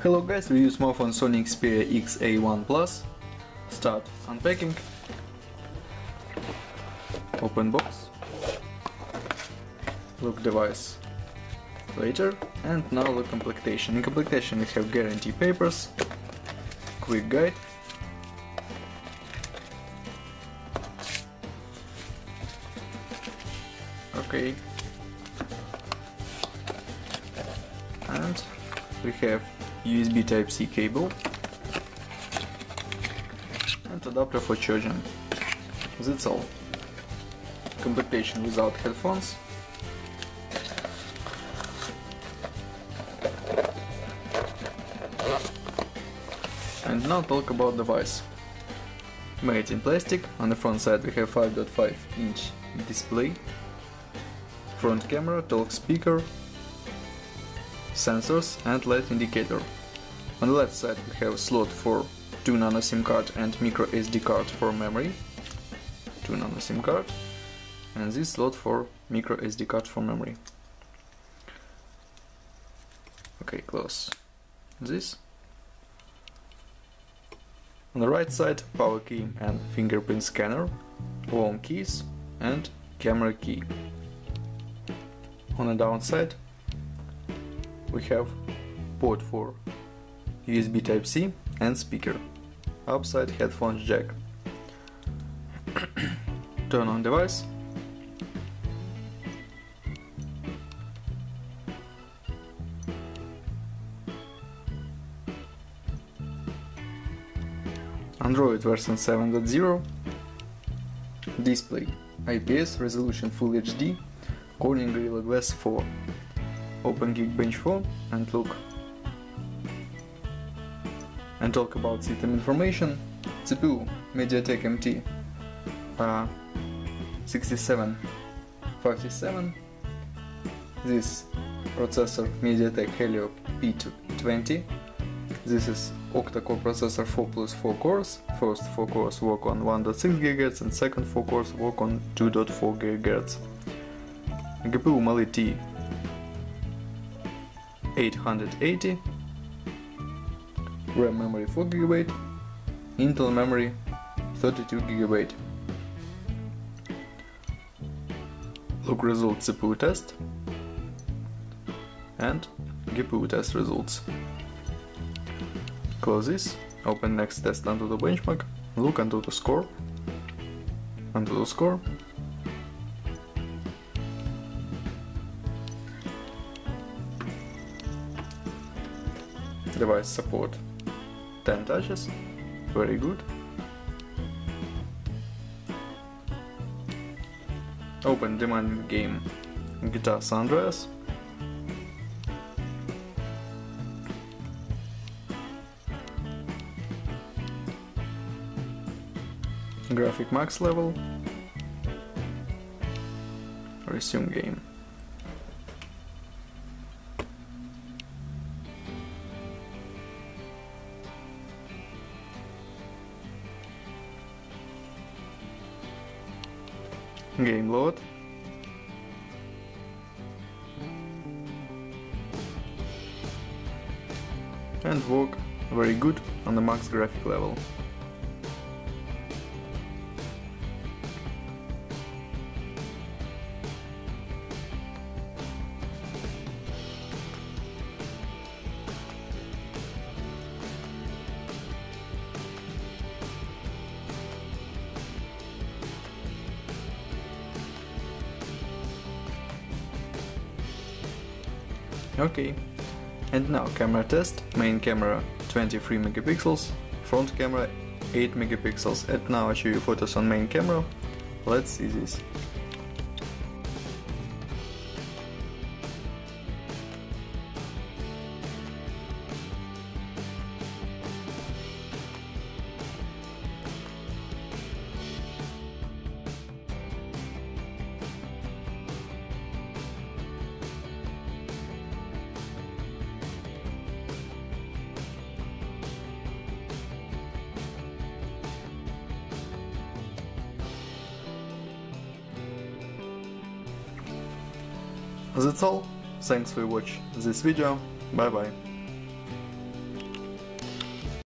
Hello guys, we use smartphone Sony Xperia XA1 Plus. Start unpacking. Open box. Look device later. And now look completion. In completion we have guarantee papers, quick guide, okay and we have USB Type-C cable and adapter for charging. That's all. Completion without headphones. And now talk about device. Made in plastic, on the front side we have 5.5 inch display, front camera, talk speaker, sensors and LED indicator. On the left side we have slot for 2 nano SIM card and micro SD card for memory, 2 nano SIM card, and this slot for micro SD card for memory. Okay, close this. On the right side, power key and fingerprint scanner, home keys and camera key. On the downside, we have port for USB Type-C and speaker, upside headphones jack. Turn on device. Android version 7.0 Display IPS resolution Full HD Corning Gorilla Glass 4 open Geekbench phone and look and talk about system information CPU MediaTek MT uh, 6757 this processor MediaTek Helio P20 this is octa-core processor 4 plus 4 cores first 4 cores work on 1.6 GHz and second 4 cores work on 2.4 GHz GPU Mali T 880 RAM memory 4GB Intel memory 32GB Look result CPU test. And GPU test results. Close this, open next test AnTuTu benchmark, look AnTuTu score, AnTuTu score, device support. 10 touches. Very good. Open demand game. Guitar San graphic max level. Resume game game load and work very good on the max graphic level. Okay. And now camera test. Main camera 23 megapixels, front camera 8 megapixels. And now I show you photos on main camera. Let's see this. That's all. Thanks for watching this video. Bye bye.